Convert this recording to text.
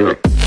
Yeah.